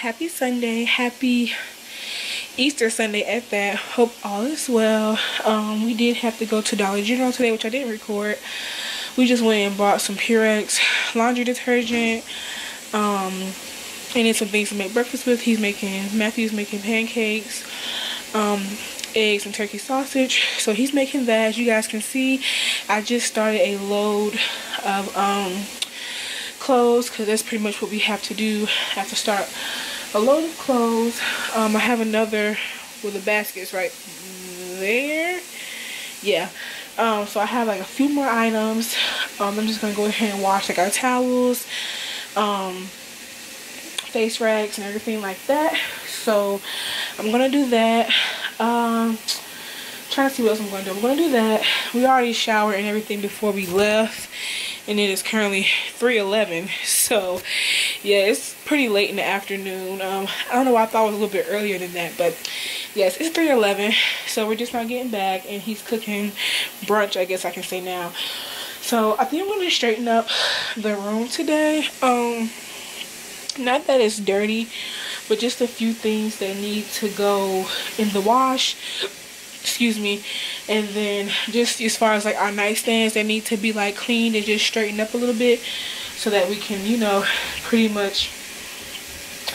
happy sunday. Happy easter sunday at that. Hope all is well. Um we did have to go to dollar general today which i didn't record. We just went and bought some purex laundry detergent um and then some things to make breakfast with. He's making matthew's making pancakes um eggs and turkey sausage. So he's making that. As you guys can see i just started a load of um clothes because that's pretty much what we have to do. I have to start a load of clothes. Um, I have another with the baskets right there. Yeah. Um, so I have like a few more items. Um, I'm just to go ahead and wash like our towels, um, face rags and everything like that. So I'm to do that. Um, trying to see what else I'm to do. I'm to do that. We already showered and everything before we left and it is currently 3:11. So, yeah, it's pretty late in the afternoon. Um, I don't know why I thought it was a little bit earlier than that, but yes, it's 3:11. So we're just not getting back, and he's cooking brunch. I guess I can say now. So I think I'm gonna straighten up the room today. Um, not that it's dirty, but just a few things that need to go in the wash excuse me and then just as far as like our nightstands they need to be like cleaned and just straightened up a little bit so that we can you know pretty much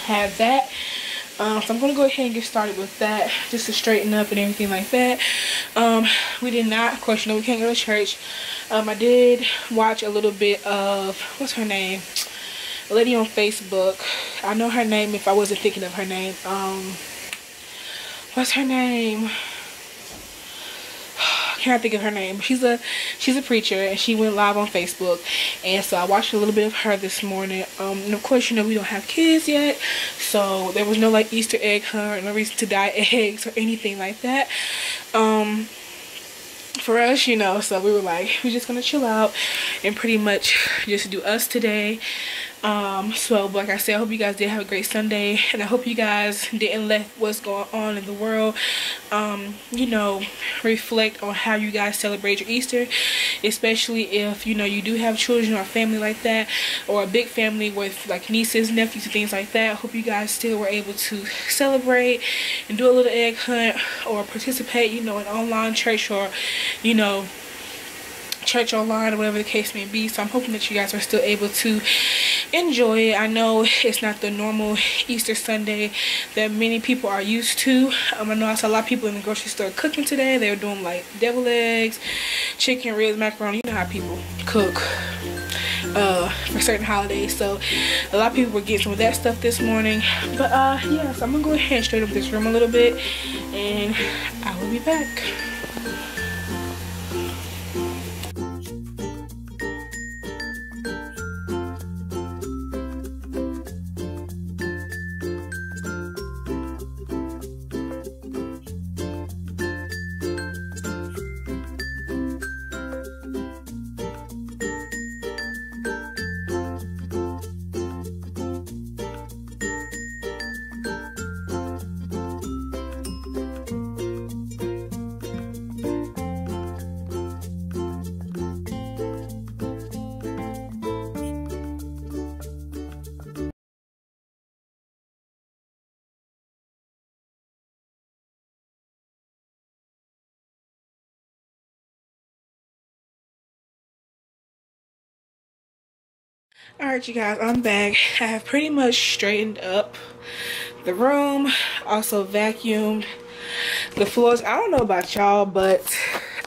have that um, so I'm going to go ahead and get started with that just to straighten up and everything like that. Um, we did not, of course, you know, we can't go to church. Um, I did watch a little bit of, what's her name? A lady on Facebook. I know her name if I wasn't thinking of her name. Um, what's her name? Can't think of her name. She's a she's a preacher and she went live on Facebook. And so I watched a little bit of her this morning. Um, and of course, you know, we don't have kids yet. So there was no like Easter egg hunt, no reason to dye eggs or anything like that. Um, for us, you know, so we were like, we're just gonna chill out and pretty much just do us today um so like i said i hope you guys did have a great sunday and i hope you guys didn't let what's going on in the world um you know reflect on how you guys celebrate your easter especially if you know you do have children or a family like that or a big family with like nieces nephews and things like that. I hope you guys still were able to celebrate and do a little egg hunt or participate you know in online church or you know church online or whatever the case may be so i'm hoping that you guys are still able to enjoy it. I know it's not the normal easter sunday that many people are used to. Um, i know i saw a lot of people in the grocery store cooking today. They were doing like devil eggs chicken ribs macaroni. You know how people cook uh, for certain holidays. So a lot of people were getting some of that stuff this morning. But uh yeah so i'm gonna go ahead and straight up this room a little bit and i will be back all right you guys i'm back. I have pretty much straightened up the room also vacuumed the floors. I don't know about y'all but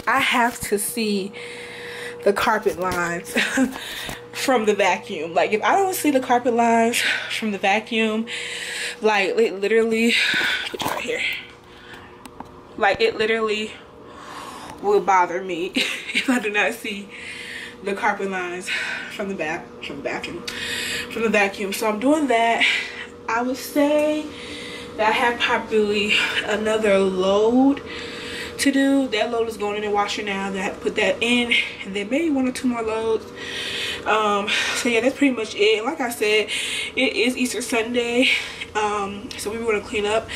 i have to see the carpet lines from the vacuum. Like if i don't see the carpet lines from the vacuum like it literally put right here. Like it literally will bother me if i do not see the carpet lines from the back from the vacuum, from the vacuum. So i'm doing that. I would say that i have probably another load to do. That load is going in the washer now that put that in. And then maybe one or two more loads. Um so yeah that's pretty much it. Like i said it is easter sunday um so we want to clean up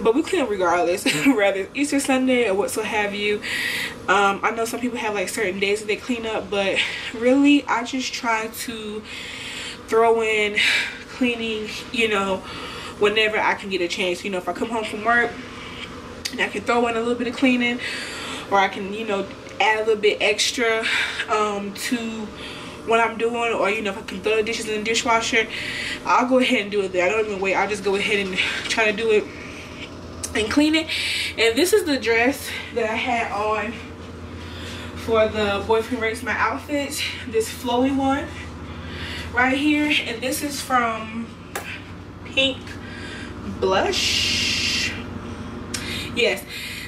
but we clean up regardless rather easter sunday or what so have you um i know some people have like certain days that they clean up but really i just try to throw in cleaning, you know, whenever I can get a chance. You know, if I come home from work and I can throw in a little bit of cleaning or I can, you know, add a little bit extra um, to what I'm doing or you know if I can throw the dishes in the dishwasher I'll go ahead and do it there. I don't even wait. I'll just go ahead and try to do it and clean it. And this is the dress that I had on for the boyfriend rates my outfits. This flowy one right here. And this is from pink blush. Yes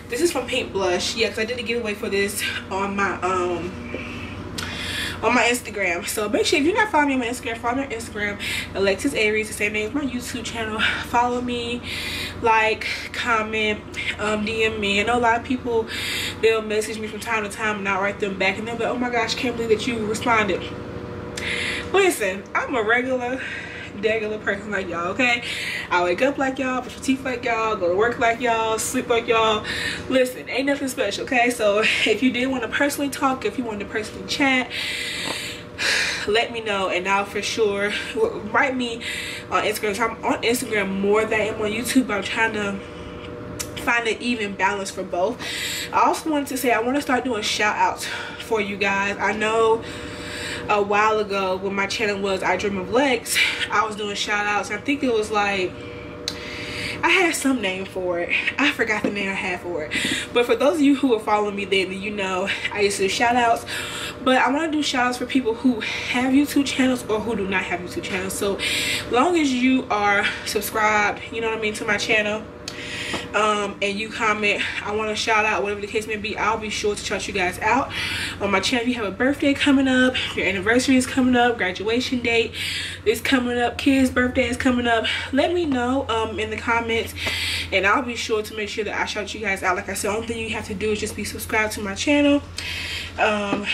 this is from pink blush. Yeah because i did a giveaway for this on my um on my Instagram. So make sure if you're not following me on my Instagram, follow me on Instagram, Alexis Ariess, the same name as my YouTube channel. Follow me, like, comment, um, DM me. I know a lot of people, they'll message me from time to time and I'll write them back and they'll be like, oh my gosh, can't believe that you responded. Listen, I'm a regular regular person like y'all, okay? I wake up like y'all, brush my teeth like y'all, go to work like y'all, sleep like y'all. Listen, ain't nothing special, okay? So if you did want to personally talk, if you wanted to personally chat, let me know and I'll for sure write me on Instagram. I'm on Instagram more than I am on YouTube. I'm trying to find an even balance for both. I also wanted to say I want to start doing shout outs for you guys. I know a while ago when my channel was I Dream of Lex, I was doing shout outs. I think it was like I had some name for it. I forgot the name I had for it. But for those of you who are following me then, you know I used to do shout outs. But I want to do shout outs for people who have YouTube channels or who do not have YouTube channels. So long as you are subscribed, you know what I mean, to my channel, um, and you comment I want to shout out whatever the case may be I'll be sure to shout you guys out. On my channel if you have a birthday coming up your anniversary is coming up graduation date is coming up kids birthday is coming up let me know um, in the comments. And I'll be sure to make sure that I shout you guys out. Like I said only thing you have to do is just be subscribed to my channel. Um,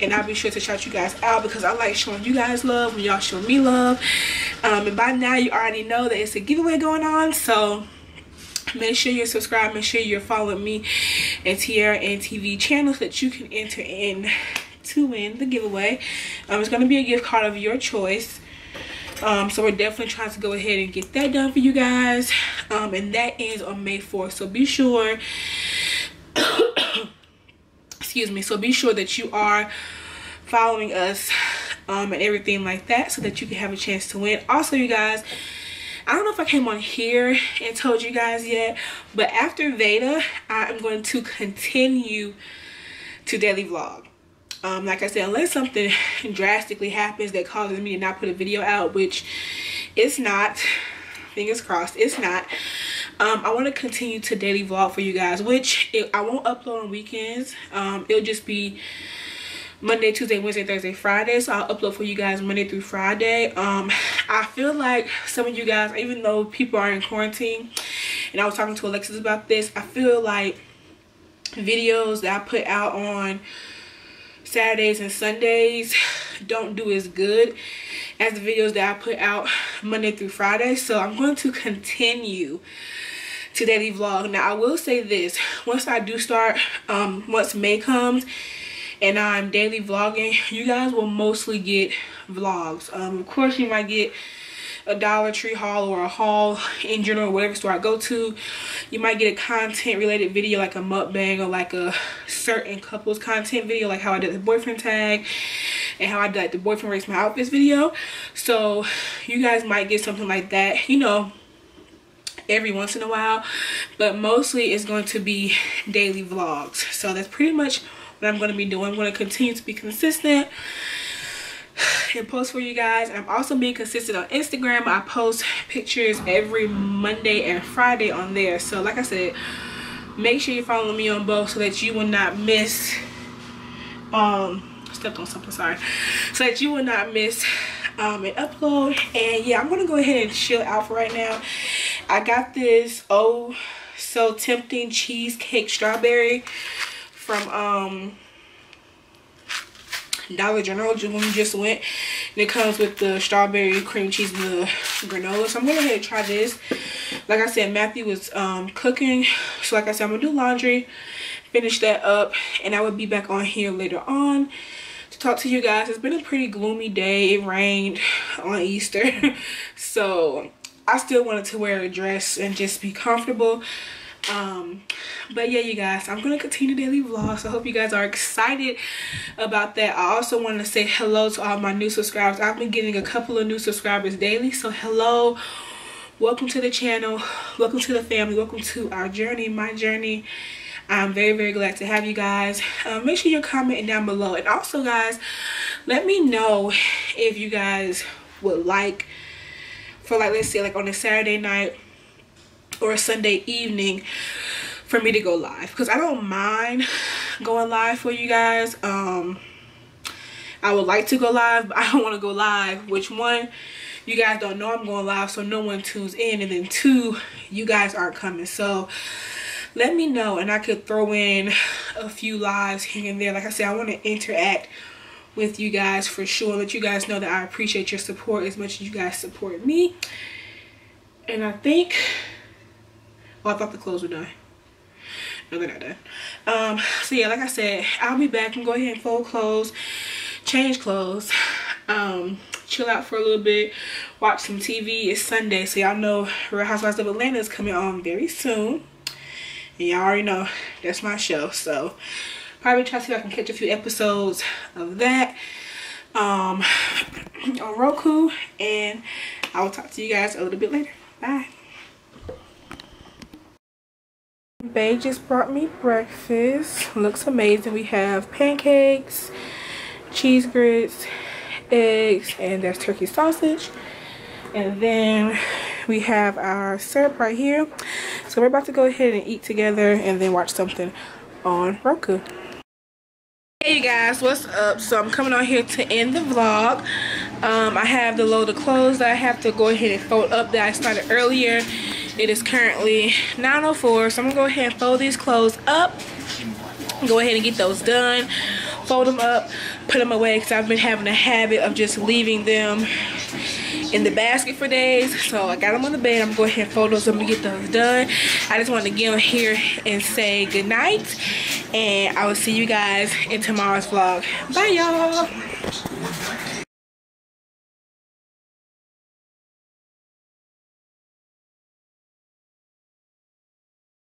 and I'll be sure to shout you guys out because I like showing you guys love when y'all show me love. Um, and by now you already know that it's a giveaway going on so make sure you're subscribed make sure you're following me and Tiarah and TV channels so that you can enter in to win the giveaway. Um, it's going to be a gift card of your choice. Um, so we're definitely trying to go ahead and get that done for you guys. Um, and that ends on May 4th so be sure excuse me so be sure that you are following us um, and everything like that so that you can have a chance to win. Also you guys I don't know if I came on here and told you guys yet, but after Veda, I'm going to continue to daily vlog. Um, like I said, unless something drastically happens that causes me to not put a video out, which it's not, fingers crossed, it's not. Um, I want to continue to daily vlog for you guys, which it, I won't upload on weekends. Um, it'll just be Monday, Tuesday, Wednesday, Thursday, Friday. So I'll upload for you guys Monday through Friday. Um, I feel like some of you guys, even though people are in quarantine, and I was talking to Alexis about this, I feel like videos that I put out on Saturdays and Sundays don't do as good as the videos that I put out Monday through Friday. So I'm going to continue to daily vlog. Now I will say this, once I do start, um, once May comes, and I'm daily vlogging, you guys will mostly get vlogs. Um, of course, you might get a Dollar Tree haul or a haul in general, whatever store I go to. You might get a content related video like a mukbang or like a certain couples content video like how I did the boyfriend tag and how I did like, the boyfriend rates my outfits video. So you guys might get something like that, you know, every once in a while. But mostly it's going to be daily vlogs. So that's pretty much I'm going to be doing. I'm going to continue to be consistent and post for you guys. I'm also being consistent on Instagram. I post pictures every Monday and Friday on there. So like I said, make sure you follow me on both so that you will not miss um stepped on something sorry so that you will not miss um an upload and yeah i'm gonna go ahead and chill out for right now i got this oh so tempting cheesecake strawberry from um Dollar General when we just went. And it comes with the strawberry cream cheese and the granola. So I'm going to go ahead and try this. Like I said, Matthew was um, cooking. So like I said, I'm going to do laundry, finish that up. And I will be back on here later on to talk to you guys. It's been a pretty gloomy day. It rained on Easter. so I still wanted to wear a dress and just be comfortable. Um, but yeah, you guys, I'm to continue daily vlogs. So I hope you guys are excited about that. I also want to say hello to all my new subscribers. I've been getting a couple of new subscribers daily. So hello. Welcome to the channel. Welcome to the family. Welcome to our journey, my journey I'm very, very glad to have you guys. Uh, make sure you're commenting down below. And also, guys, let me know if you guys would like, for like, let's say, like on a Saturday night or a Sunday evening, for me to go live. Because I don't mind going live for you guys. Um, I would like to go live, but I don't want to go live. Which one? You guys don't know I'm going live, so no one tunes in. And then two, you guys aren't coming. So let me know and I could throw in a few lives here and there. Like I said, I want to interact with you guys for sure. Let you guys know that I appreciate your support as much as you guys support me. And I think, oh, I thought the clothes were done. No, they're not done. Um, so yeah, like I said, I'll be back and go ahead and fold clothes, change clothes, um, chill out for a little bit, watch some TV. It's Sunday, so y'all know Real Housewives of Atlanta is coming on very soon. And y'all already know that's my show. So probably try to see if I can catch a few episodes of that um, on Roku. And I will talk to you guys a little bit later. Bye. Bay just brought me breakfast. Looks amazing. We have pancakes, cheese grits, eggs, and that's turkey sausage. And then we have our syrup right here so we're about to go ahead and eat together and then watch something on Roku hey you guys what's up so i'm coming on here to end the vlog um, i have the load of clothes that i have to go ahead and fold up that i started earlier it is currently 9:04, so i'm gonna go ahead and fold these clothes up go ahead and get those done fold them up put them away because i've been having a habit of just leaving them in the basket for days. So I got them on the bed. I'm going to go ahead and fold those up and get those done. I just wanted to get on here and say good night. And I will see you guys in tomorrow's vlog. Bye, y'all.